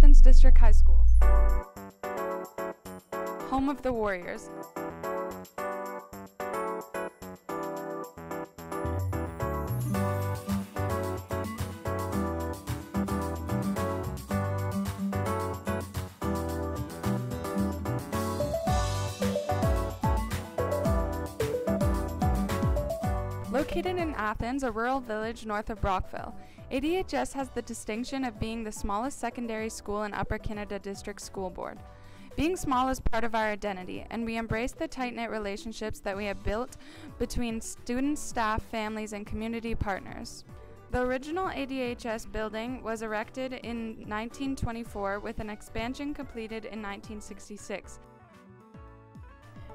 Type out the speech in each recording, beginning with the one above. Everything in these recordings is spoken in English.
Athens District High School, home of the Warriors. Located in Athens, a rural village north of Brockville, ADHS has the distinction of being the smallest secondary school in Upper Canada District School Board. Being small is part of our identity, and we embrace the tight knit relationships that we have built between students, staff, families, and community partners. The original ADHS building was erected in 1924 with an expansion completed in 1966.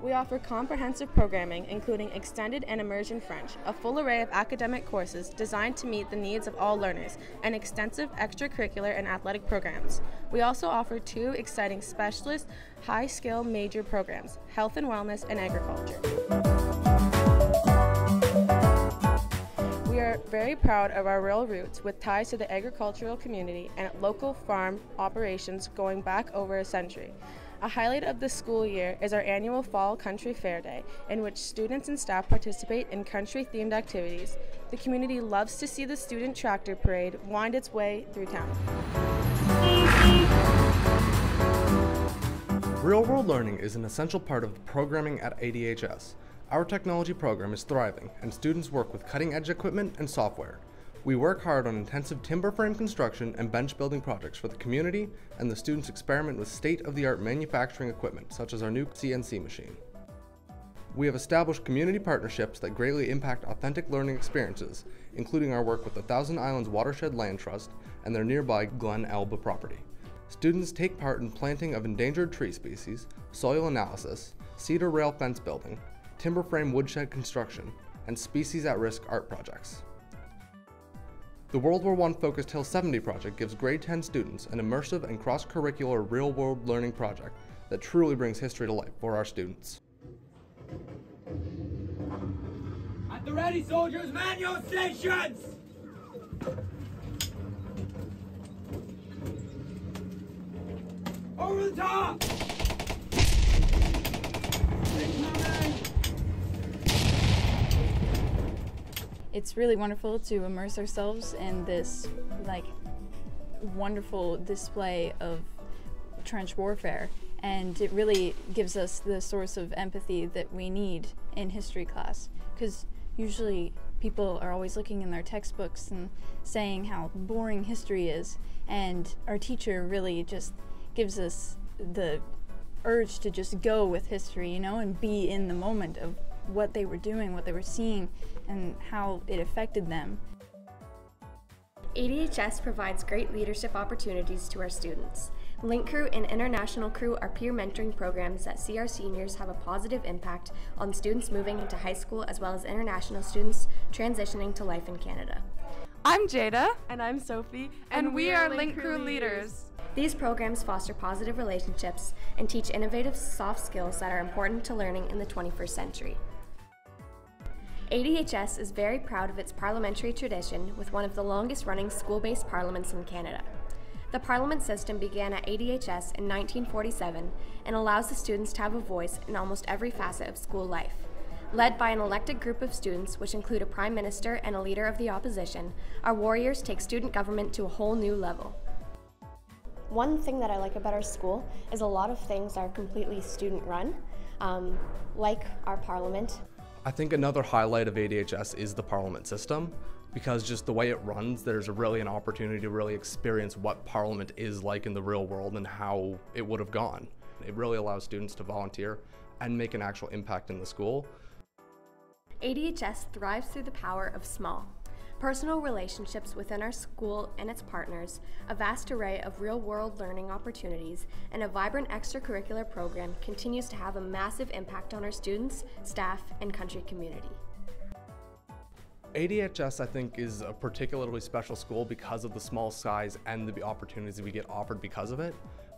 We offer comprehensive programming, including extended and immersion French, a full array of academic courses designed to meet the needs of all learners, and extensive extracurricular and athletic programs. We also offer two exciting specialist, high skill major programs health and wellness and agriculture. We are very proud of our rural roots with ties to the agricultural community and local farm operations going back over a century. A highlight of the school year is our annual Fall Country Fair Day, in which students and staff participate in country themed activities. The community loves to see the student tractor parade wind its way through town. Real world learning is an essential part of the programming at ADHS. Our technology program is thriving, and students work with cutting edge equipment and software. We work hard on intensive timber frame construction and bench building projects for the community, and the students experiment with state of the art manufacturing equipment, such as our new CNC machine. We have established community partnerships that greatly impact authentic learning experiences, including our work with the Thousand Islands Watershed Land Trust and their nearby Glen Alba property. Students take part in planting of endangered tree species, soil analysis, cedar rail fence building, timber frame woodshed construction, and species at risk art projects. The World War I focused Hill 70 project gives grade 10 students an immersive and cross curricular real world learning project that truly brings history to life for our students. At the ready, soldiers, man your stations! Over the top! It's really wonderful to immerse ourselves in this like wonderful display of trench warfare. And it really gives us the source of empathy that we need in history class. Because usually people are always looking in their textbooks and saying how boring history is. And our teacher really just gives us the urge to just go with history you know and be in the moment of what they were doing, what they were seeing, and how it affected them. ADHS provides great leadership opportunities to our students. Link Crew and International Crew are peer mentoring programs that see our seniors have a positive impact on students moving into high school as well as international students transitioning to life in Canada. I'm Jada, And I'm Sophie, and, we are Link Crew leaders. These programs foster positive relationships and teach innovative soft skills that are important to learning in the 21st century. ADHS is very proud of its parliamentary tradition with one of the longest running school based parliaments in Canada. The parliament system began at ADHS in 1947 and allows the students to have a voice in almost every facet of school life. Led by an elected group of students, which include a prime minister and a leader of the opposition, our warriors take student government to a whole new level. One thing that I like about our school is a lot of things are completely student run, um, like our parliament. I think another highlight of ADHS is the parliament system because just the way it runs, there's really an opportunity to really experience what parliament is like in the real world and how it would have gone. It really allows students to volunteer and make an actual impact in the school. ADHS thrives through the power of small. Personal relationships within our school and its partners, a vast array of real world learning opportunities, and a vibrant extracurricular program continues to have a massive impact on our students, staff, and country community. ADHS, I think, is a particularly special school because of the small size and the opportunities we get offered because of it.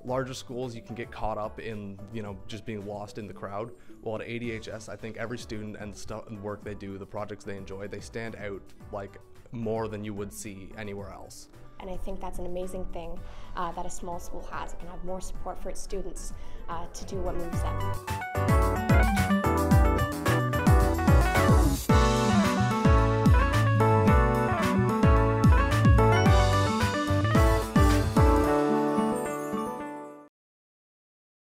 Larger schools, you can get caught up in, you know, just being lost in the crowd. While at ADHS, I think every student and the stuff and work they do, the projects they enjoy, they stand out like more than you would see anywhere else. And I think that's an amazing thing uh, that a small school has and have more support for its students uh, to do what moves them.